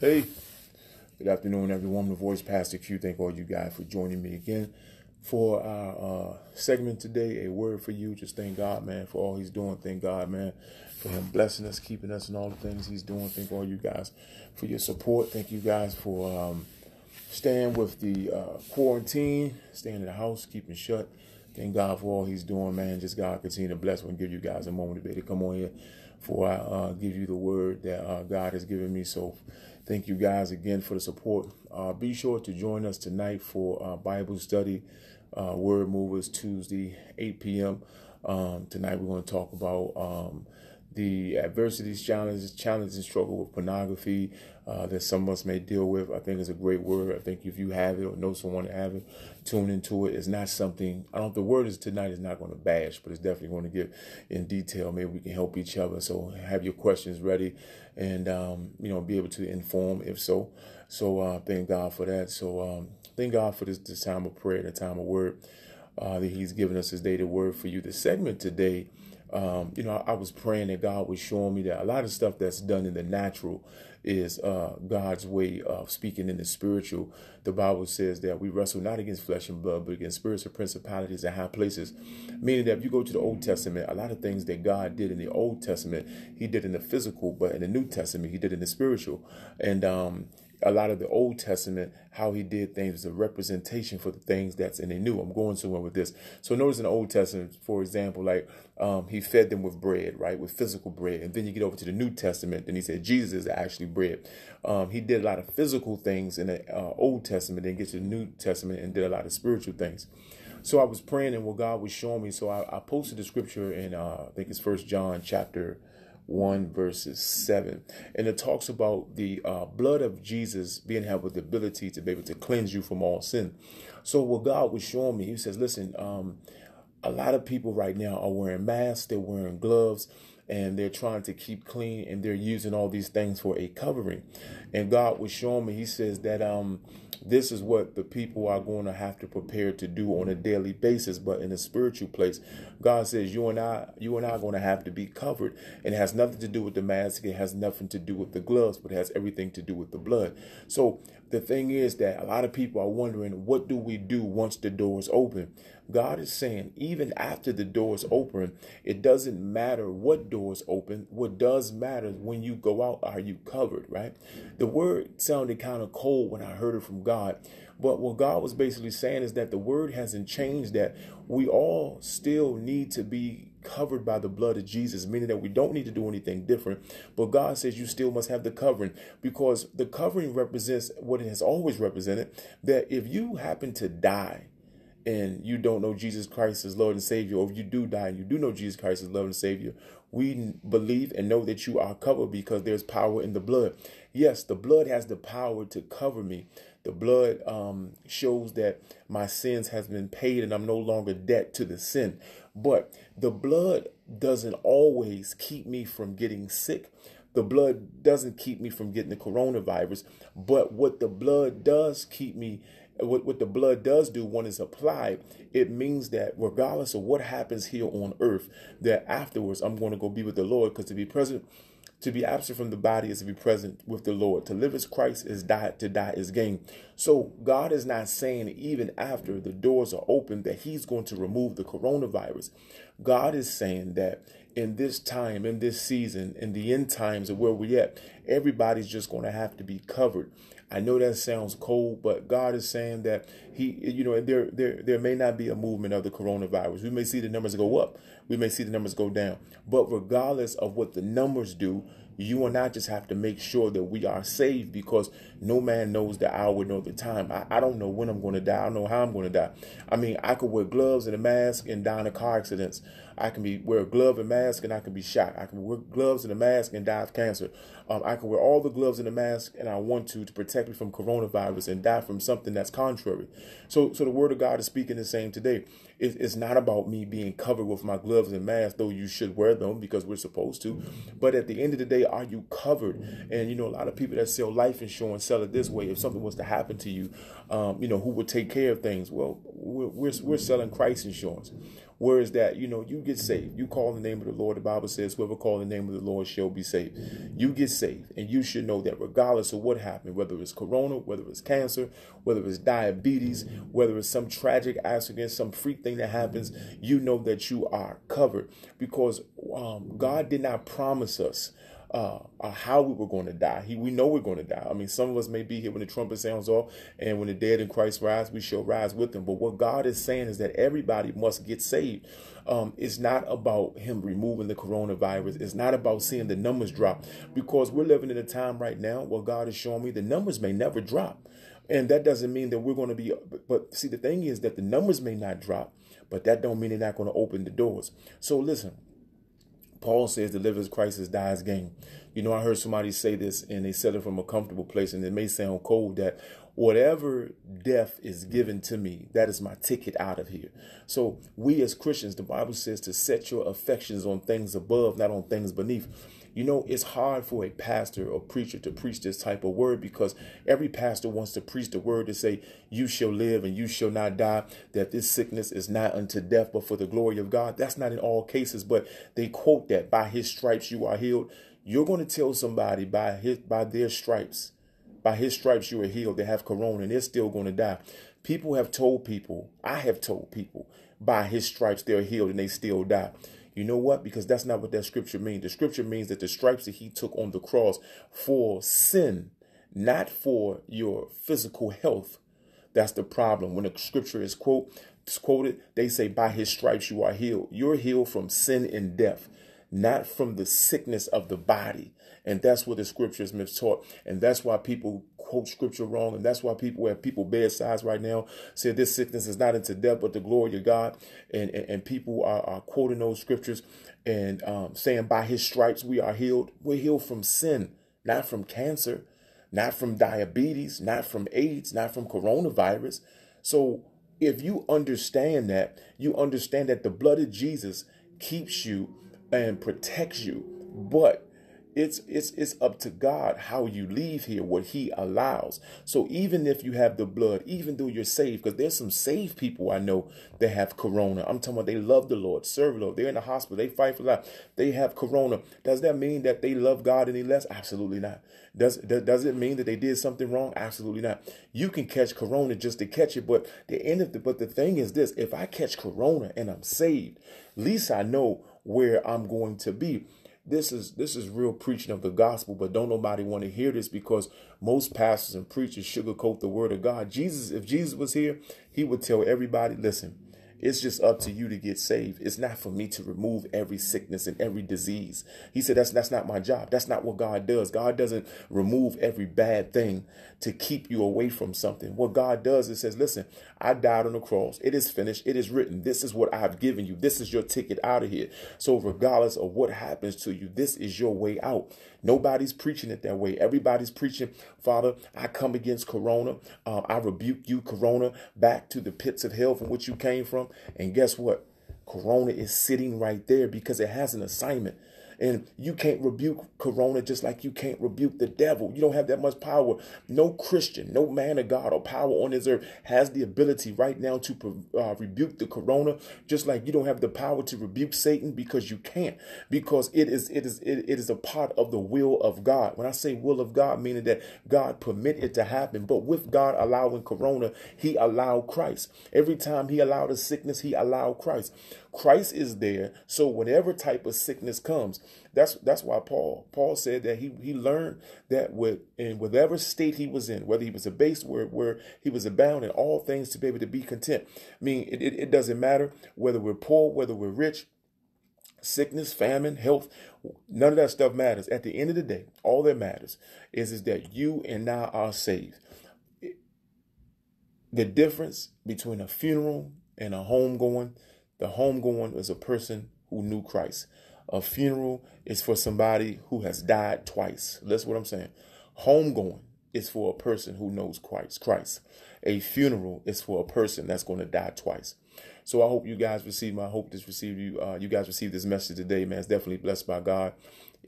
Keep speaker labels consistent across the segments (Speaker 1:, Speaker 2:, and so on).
Speaker 1: Hey, good afternoon, everyone. The voice, Pastor Q. Thank all you guys for joining me again for our uh, segment today. A word for you. Just thank God, man, for all He's doing. Thank God, man, for Him blessing us, keeping us, and all the things He's doing. Thank all you guys for your support. Thank you guys for um, staying with the uh, quarantine, staying in the house, keeping shut. Thank God for all He's doing, man. Just God continue to bless and give you guys a moment to be to come on here for I uh, give you the word that uh, God has given me. So thank you guys again for the support. Uh, be sure to join us tonight for uh, Bible study, uh, Word Movers Tuesday, 8 p.m. Um, tonight we're going to talk about um, the adversities, challenges, challenges and struggle with pornography uh, that some of us may deal with. I think it's a great word. I think if you have it or know someone that have it, tune into it. It's not something, I don't the word is tonight is not going to bash, but it's definitely going to get in detail. Maybe we can help each other. So have your questions ready and, um, you know, be able to inform if so. So uh, thank God for that. So um, thank God for this, this time of prayer, the time of word uh, that he's given us his daily word for you. The segment today um, you know, I, was praying that God was showing me that a lot of stuff that's done in the natural is uh, God's way of speaking in the spiritual. The Bible says that we wrestle not against flesh and blood, but against spirits of principalities and high places. Meaning that if you go to the Old Testament, a lot of things that God did in the Old Testament, He did in the physical, but in the New Testament, He did in the spiritual. And um, a lot of the Old Testament, how he did things is a representation for the things that's in the New. I'm going somewhere with this. So notice in the Old Testament, for example, like um, he fed them with bread, right, with physical bread, and then you get over to the New Testament, and he said Jesus is actually bread. Um, he did a lot of physical things in the uh, Old Testament, then get to the New Testament and did a lot of spiritual things. So I was praying, and what God was showing me. So I, I posted the scripture in uh, I think it's First John chapter 1 verses 7 and it talks about the uh, blood of jesus being have with the ability to be able to cleanse you from all sin. So what god was showing me he says listen um, a lot of people right now are wearing masks they're wearing gloves and they're trying to keep clean and they're using all these things for a covering. And god was showing me he says that um this is what the people are going to have to prepare to do on a daily basis. But in a spiritual place, God says you and I, you and I are going to have to be covered. And it has nothing to do with the mask. It has nothing to do with the gloves, but it has everything to do with the blood. So the thing is that a lot of people are wondering, what do we do once the doors open? God is saying, even after the doors open, it doesn't matter what doors open. What does matter when you go out, are you covered, right? The word sounded kind of cold when I heard it from God. But what God was basically saying is that the word hasn't changed, that we all still need to be covered by the blood of Jesus, meaning that we don't need to do anything different. But God says you still must have the covering because the covering represents what it has always represented that if you happen to die, and you don't know Jesus Christ as Lord and Savior, or if you do die and you do know Jesus Christ as Lord and Savior, we believe and know that you are covered because there's power in the blood. Yes, the blood has the power to cover me. The blood um, shows that my sins has been paid and I'm no longer debt to the sin. But the blood doesn't always keep me from getting sick. The blood doesn't keep me from getting the coronavirus. But what the blood does keep me what, what the blood does do when it's applied, it means that regardless of what happens here on earth, that afterwards I'm going to go be with the Lord because to be present, to be absent from the body is to be present with the Lord. To live as Christ is die, to die is gain. So God is not saying even after the doors are open that he's going to remove the coronavirus. God is saying that in this time, in this season, in the end times of where we're at, everybody's just going to have to be covered. I know that sounds cold, but God is saying that He, you know, there, there, there may not be a movement of the coronavirus. We may see the numbers go up, we may see the numbers go down. But regardless of what the numbers do, you and I just have to make sure that we are saved because no man knows the hour nor the time. I, I don't know when I'm going to die. I don't know how I'm going to die. I mean, I could wear gloves and a mask and die in a car accident. I can be wear a glove and mask and I can be shot. I can wear gloves and a mask and die of cancer. Um, I can wear all the gloves and a mask and I want to to protect me from coronavirus and die from something that's contrary. So, so the word of God is speaking the same today. It, it's not about me being covered with my gloves and mask, though you should wear them because we're supposed to. But at the end of the day, are you covered? And you know, a lot of people that sell life insurance sell it this way: if something was to happen to you, um, you know, who would take care of things? Well, we're, we're, we're selling Christ insurance Whereas that, you know, you get saved. You call the name of the Lord. The Bible says, whoever call the name of the Lord shall be saved. You get saved. And you should know that regardless of what happened, whether it's corona, whether it's cancer, whether it's diabetes, whether it's some tragic accident, some freak thing that happens, you know that you are covered because um, God did not promise us uh, how we were going to die. He, we know we're going to die. I mean, some of us may be here when the trumpet sounds off, and when the dead in Christ rise, we shall rise with them. But what God is saying is that everybody must get saved. Um, it's not about Him removing the coronavirus. It's not about seeing the numbers drop, because we're living in a time right now where God is showing me the numbers may never drop. And that doesn't mean that we're going to be, but see, the thing is that the numbers may not drop, but that don't mean they're not going to open the doors. So listen, Paul says delivers crisis dies gain. You know, I heard somebody say this and they said it from a comfortable place, and it may sound cold that whatever death is given to me, that is my ticket out of here. So, we as Christians, the Bible says to set your affections on things above, not on things beneath. You know, it's hard for a pastor or preacher to preach this type of word because every pastor wants to preach the word to say, You shall live and you shall not die, that this sickness is not unto death, but for the glory of God. That's not in all cases, but they quote that by his stripes you are healed. You're going to tell somebody by his by their stripes, by his stripes you are healed, they have corona and they're still going to die. People have told people, I have told people, by his stripes they're healed and they still die. You know what? Because that's not what that scripture means. The scripture means that the stripes that he took on the cross for sin, not for your physical health. That's the problem. When the scripture is quote quoted, they say, By his stripes you are healed. You're healed from sin and death, not from the sickness of the body. And that's what the scriptures taught. And that's why people quote scripture wrong. And that's why people have people bedsides right now say this sickness is not into death, but the glory of God. And, and, and people are, are, quoting those scriptures and um, saying by his stripes we are healed. We're healed from sin, not from cancer, not from diabetes, not from AIDS, not from coronavirus. So if you understand that, you understand that the blood of Jesus keeps you and protects you. But it's it's it's up to God how you leave here, what He allows. So even if you have the blood, even though you're saved, because there's some saved people I know that have corona. I'm talking about they love the Lord, serve the Lord. They're in the hospital, they fight for life. They have corona. Does that mean that they love God any less? Absolutely not. Does does it mean that they did something wrong? Absolutely not. You can catch corona just to catch it, but the end of the but the thing is this: if I catch corona and I'm saved, at least I know where I'm going to be. This is this is real preaching of the gospel but don't nobody want to hear this because most pastors and preachers sugarcoat the word of god. Jesus if jesus was here he would tell everybody listen it's just up to you to get saved. It's not for me to remove every sickness and every disease. He said that's that's not my job. That's not what God does. God doesn't remove every bad thing to keep you away from something. What God does is says, listen, I died on the cross. It is finished. It is written. This is what I've given you. This is your ticket out of here. So regardless of what happens to you, this is your way out. Nobody's preaching it that way. Everybody's preaching, Father, I come against Corona. Uh, I rebuke you, Corona, back to the pits of hell from which you came from. And guess what? Corona is sitting right there because it has an assignment. And you can't rebuke Corona just like you can't rebuke the devil. You don't have that much power. No Christian, no man of God or power on this earth has the ability right now to uh, rebuke the Corona, just like you don't have the power to rebuke Satan because you can't, because it is it is it, it is a part of the will of God. When I say will of God, meaning that God permit it to happen, but with God allowing Corona, He allowed Christ. Every time He allowed a sickness, He allowed Christ. Christ is there. So whatever type of sickness comes, that's that's why Paul Paul said that he he learned that with in whatever state he was in, whether he was abased, where where he was abound in all things to be able to be content. I mean, it, it, it doesn't matter whether we're poor, whether we're rich, sickness, famine, health, none of that stuff matters. At the end of the day, all that matters is, is that you and I are saved. The difference between a funeral and a homegoing the homegoing is a person who knew Christ. A funeral is for somebody who has died twice. That's what I'm saying. Homegoing is for a person who knows Christ. Christ. A funeral is for a person that's going to die twice. So I hope you guys receive my hope this receive you uh, you guys receive this message today, man. It's definitely blessed by God.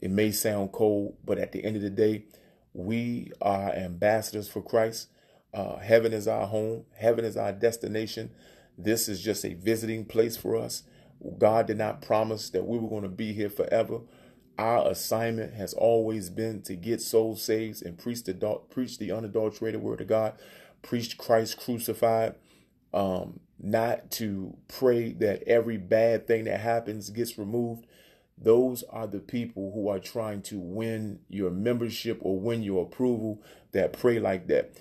Speaker 1: It may sound cold, but at the end of the day, we are ambassadors for Christ. Uh, heaven is our home. Heaven is our destination. This is just a visiting place for us. God did not promise that we were going to be here forever. Our assignment has always been to get souls saved and preach the preach the unadulterated word of God, preach Christ crucified, um, not to pray that every bad thing that happens gets removed. Those are the people who are trying to win your membership or win your approval that pray like that.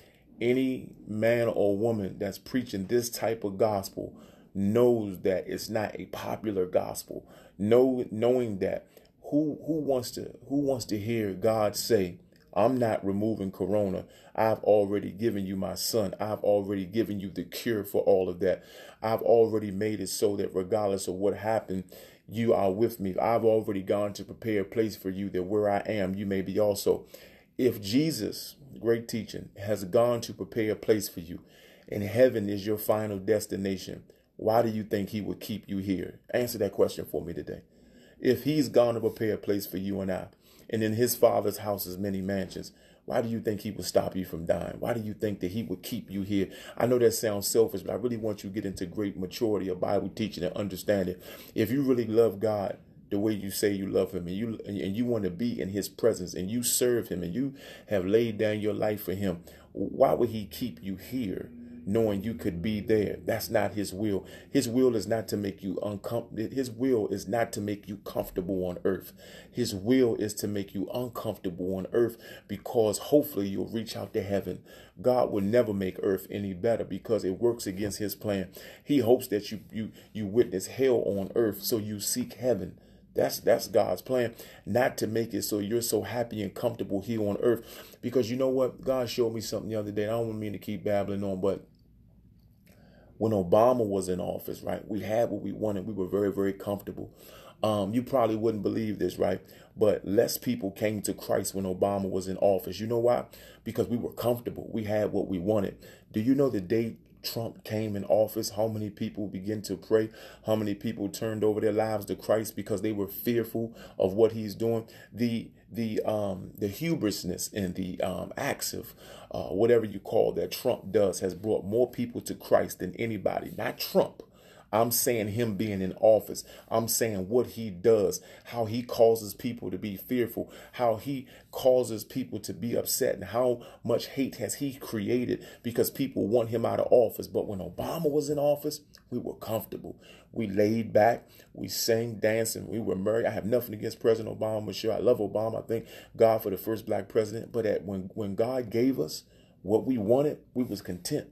Speaker 1: Any man or woman that's preaching this type of gospel knows that it's not a popular gospel. Know, knowing that who who wants to who wants to hear God say, I'm not removing corona. I've already given you my son. I've already given you the cure for all of that. I've already made it so that regardless of what happened, you are with me. I've already gone to prepare a place for you that where I am, you may be also. If Jesus, great teaching, has gone to prepare a place for you, and heaven is your final destination, why do you think he would keep you here? Answer that question for me today if he's gone to prepare a place for you and I, and in his father's house is many mansions, why do you think he would stop you from dying? Why do you think that he would keep you here? I know that sounds selfish, but I really want you to get into great maturity of Bible teaching and understanding. If you really love God the way you say you love him and you and you want to be in his presence and you serve him and you have laid down your life for him, why would he keep you here? knowing you could be there. That's not his will. His will is not to make you uncomfortable. His will is not to make you comfortable on earth. His will is to make you uncomfortable on earth because hopefully you'll reach out to heaven. God will never make earth any better because it works against his plan. He hopes that you you you witness hell on earth so you seek heaven. That's that's God's plan, not to make it so you're so happy and comfortable here on earth. Because you know what? God showed me something the other day. I don't mean to keep babbling on, but when Obama was in office, right? We had what we wanted. We were very, very comfortable. Um, you probably wouldn't believe this, right? But less people came to Christ when Obama was in office. You know why? Because we were comfortable. We had what we wanted. Do you know the day Trump came in office, how many people began to pray? How many people turned over their lives to Christ because they were fearful of what he's doing? The the um the hubrisness and the um acts of uh, whatever you call that Trump does has brought more people to Christ than anybody. Not Trump. I'm saying him being in office. I'm saying what he does, how he causes people to be fearful, how he causes people to be upset, and how much hate has he created because people want him out of office. But when Obama was in office, we were comfortable. We laid back. We sang, danced, and we were merry. I have nothing against President Obama. Sure, I love Obama. I thank God for the first black president. But at, when when God gave us what we wanted, we was content.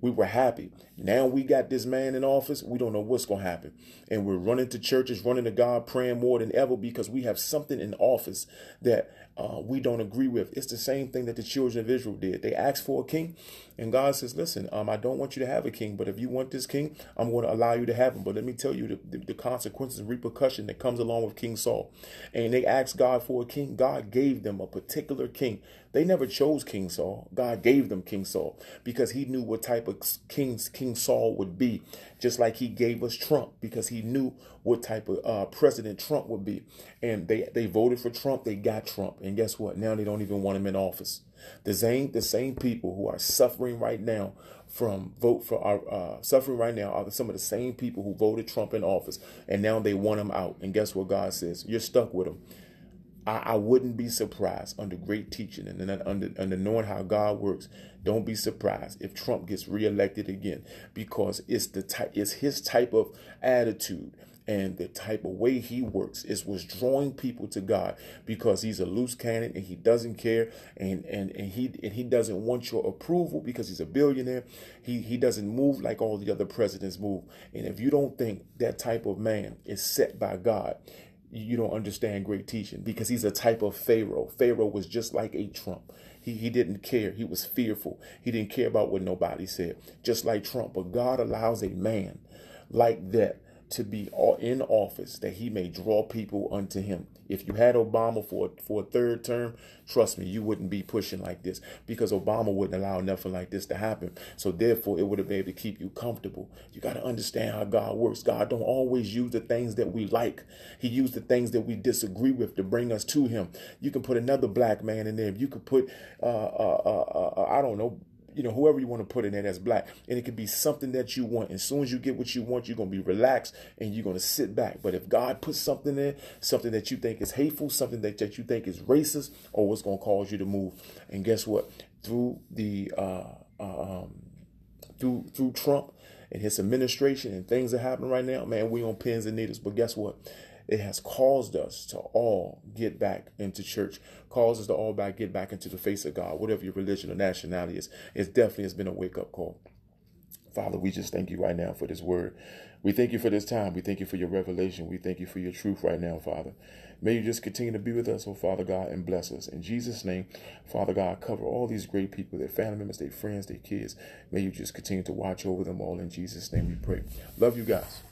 Speaker 1: We were happy. Now we got this man in office. We don't know what's going to happen. And we're running to churches, running to God, praying more than ever because we have something in office that uh, we don't agree with. It's the same thing that the children of Israel did. They asked for a king, and God says, Listen, um, I don't want you to have a king, but if you want this king, I'm going to allow you to have him. But let me tell you the, the, the consequences and repercussion that comes along with King Saul. And they asked God for a king. God gave them a particular king. They never chose King Saul. God gave them King Saul because he knew what type of king King Saul would be, just like he gave us Trump because he knew what type of uh, president Trump would be. And they, they voted for Trump. They got Trump. And guess what? Now they don't even want him in office. The same the same people who are suffering right now from vote for our uh, suffering right now are some of the same people who voted Trump in office, and now they want him out. And guess what God says? You're stuck with him. I, I wouldn't be surprised under great teaching and then under under knowing how God works. Don't be surprised if Trump gets reelected again because it's the type it's his type of attitude and the type of way he works is was drawing people to God because he's a loose cannon and he doesn't care and and, and he and he doesn't want your approval because he's a billionaire. He he doesn't move like all the other presidents move. And if you don't think that type of man is set by God, you don't understand great teaching because he's a type of Pharaoh. Pharaoh was just like a Trump. He, he didn't care. He was fearful. He didn't care about what nobody said, just like Trump. But God allows a man like that to be in office that he may draw people unto him. If you had Obama for for a third term, trust me, you wouldn't be pushing like this because Obama wouldn't allow nothing like this to happen. So therefore, it would have been able to keep you comfortable. You got to understand how God works. God don't always use the things that we like. He used the things that we disagree with to bring us to Him. You can put another black man in there. You could put, uh, uh, uh, uh I don't know you know, whoever you want to put in there that's black. And it could be something that you want. And As soon as you get what you want, you're going to be relaxed and you're going to sit back. But if God puts something in, something that you think is hateful, something that, that you think is racist, or what's going to cause you to move. And guess what? Through the, uh, uh, um, through, through Trump and his administration and things that happen right now, man, we on pins and needles. But guess what? It has caused us to all get back into church, caused us to all back get back into the face of God, whatever your religion or nationality is. It definitely has been a wake up call. Father, we just thank you right now for this word. We thank you for this time. We thank you for your revelation. We thank you for your truth right now, Father. May you just continue to be with us, oh Father God, and bless us. In Jesus' name, Father God, cover all these great people, their family members, their friends, their kids. May you just continue to watch over them all. In Jesus' name we pray. Love you guys.